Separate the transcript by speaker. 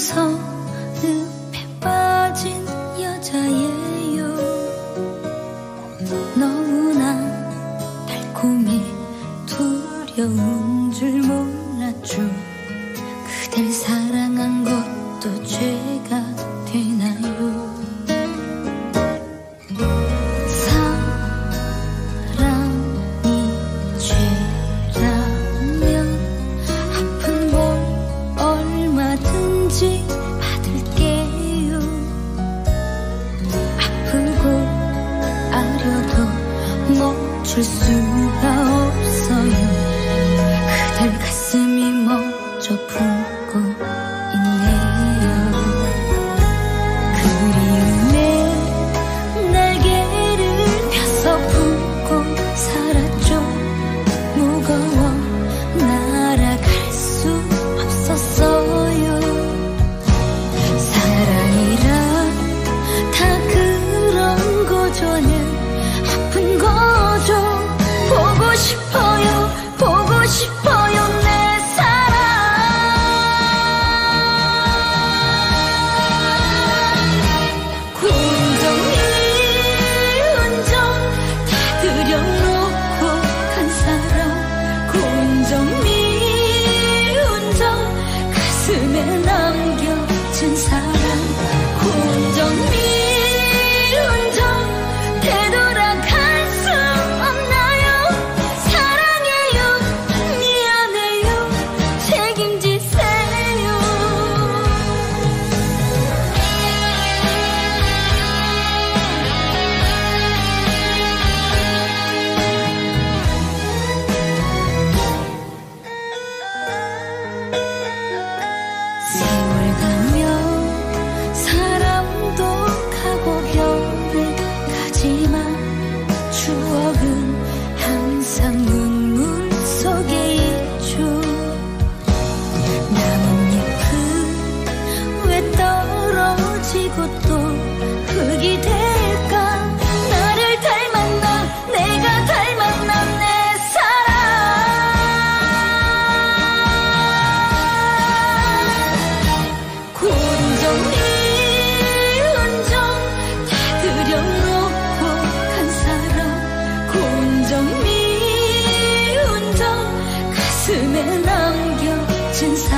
Speaker 1: 서늪에 빠진 여자예요. 너무나 달콤해 두려운 줄 몰랐죠. 그댈 사랑한 멈출 수가 없어요. 그댈 가슴이 먼저 품고 있네요. 그리움에 날개를 펴서 품고 살았죠. 무거워 날아갈 수 없었어요. 사랑이란 다 그런 거죠 精彩。Since